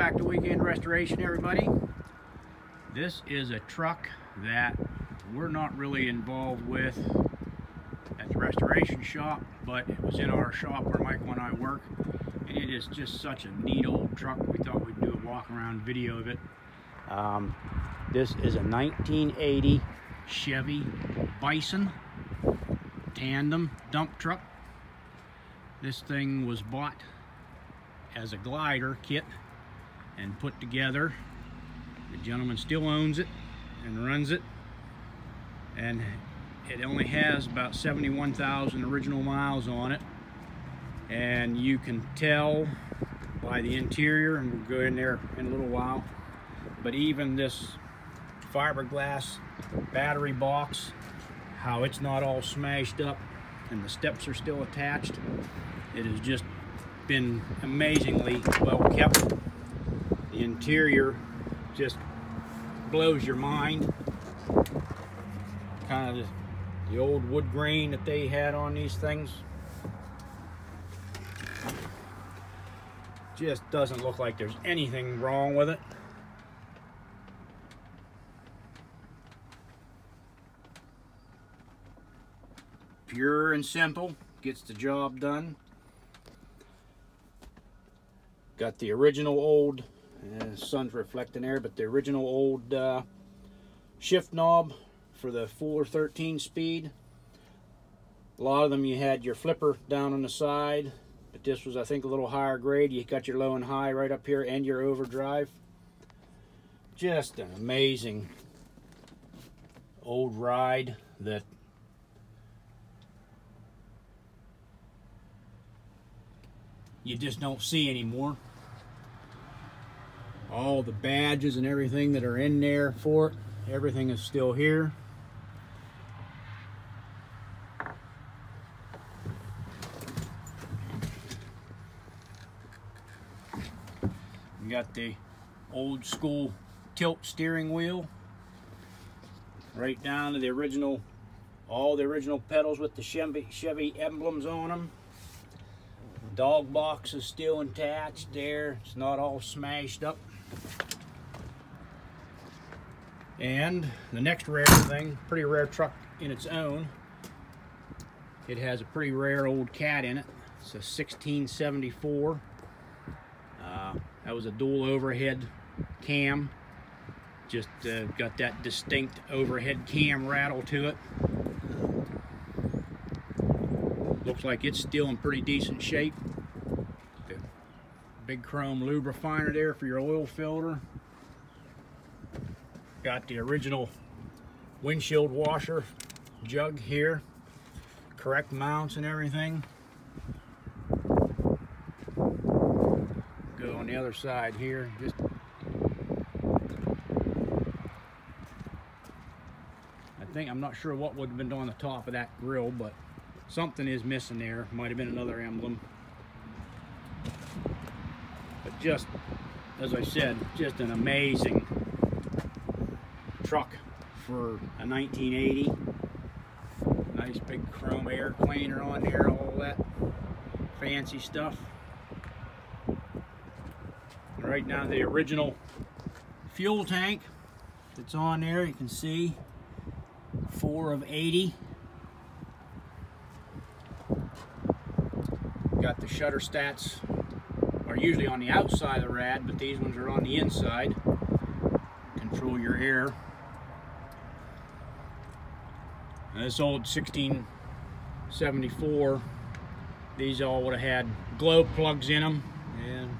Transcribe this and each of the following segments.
back to Weekend Restoration, everybody. This is a truck that we're not really involved with at the restoration shop, but it was in our shop where Michael and I work, and it is just such a neat old truck. We thought we'd do a walk around video of it. Um, this is a 1980 Chevy Bison tandem dump truck. This thing was bought as a glider kit and put together. The gentleman still owns it and runs it. And it only has about 71,000 original miles on it. And you can tell by the interior, and we'll go in there in a little while, but even this fiberglass battery box, how it's not all smashed up and the steps are still attached. It has just been amazingly well kept. Interior just blows your mind. Kind of the old wood grain that they had on these things. Just doesn't look like there's anything wrong with it. Pure and simple, gets the job done. Got the original old, uh, sun's reflecting there, but the original old uh, shift knob for the 413 speed. A lot of them you had your flipper down on the side, but this was I think a little higher grade. You got your low and high right up here and your overdrive. Just an amazing old ride that you just don't see anymore all the badges and everything that are in there for it. Everything is still here. You got the old school tilt steering wheel right down to the original all the original pedals with the Chevy, Chevy emblems on them dog box is still attached there it's not all smashed up and the next rare thing, pretty rare truck in its own, it has a pretty rare old cat in it. It's a 1674. Uh, that was a dual overhead cam. Just uh, got that distinct overhead cam rattle to it. Looks like it's still in pretty decent shape. The big chrome Luberfiner there for your oil filter. Got the original windshield washer jug here. Correct mounts and everything. Go on the other side here. Just I think I'm not sure what would have been on the top of that grill, but something is missing there. Might have been another emblem. But just as I said, just an amazing truck for a 1980. Nice big chrome air cleaner on there, all that fancy stuff. Right now the original fuel tank that's on there, you can see four of 80. Got the shutter stats are usually on the outside of the rad, but these ones are on the inside. Control your air. This old 1674, these all would have had glow plugs in them. And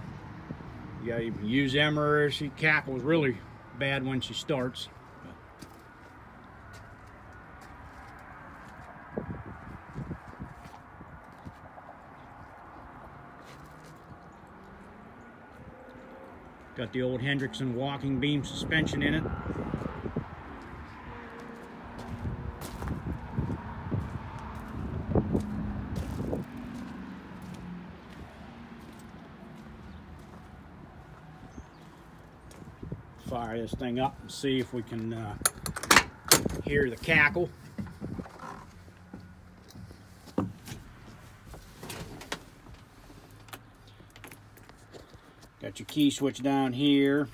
you gotta use them or she cackles really bad when she starts. Got the old Hendrickson walking beam suspension in it. fire this thing up and see if we can uh, hear the cackle. Got your key switch down here.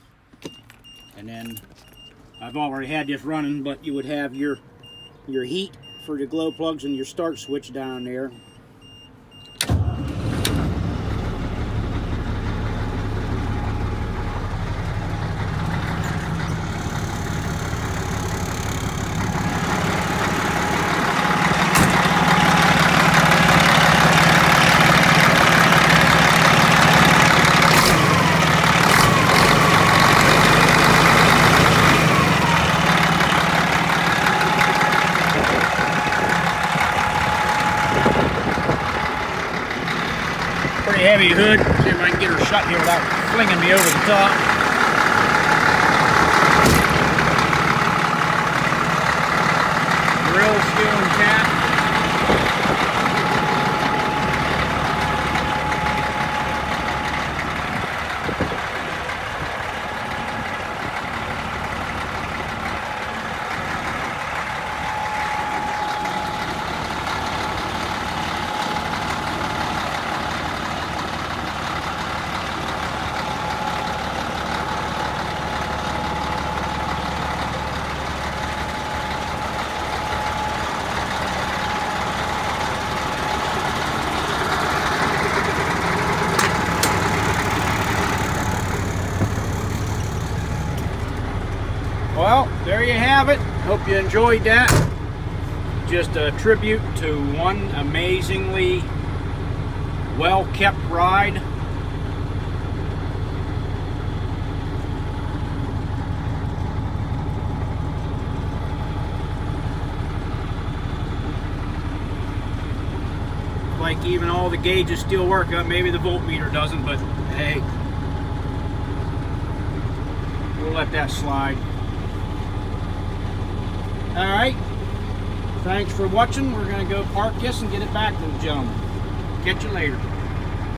And then I've already had this running, but you would have your your heat for your glow plugs and your start switch down there. Heavy hood. See if I can get her shut here without flinging me over the top. Grill steel intact. Well, there you have it. Hope you enjoyed that. Just a tribute to one amazingly well-kept ride. Like even all the gauges still work. Uh, Maybe the voltmeter doesn't, but hey, we'll let that slide. All right. Thanks for watching. We're going to go park this and get it back to the gentleman. Catch you later.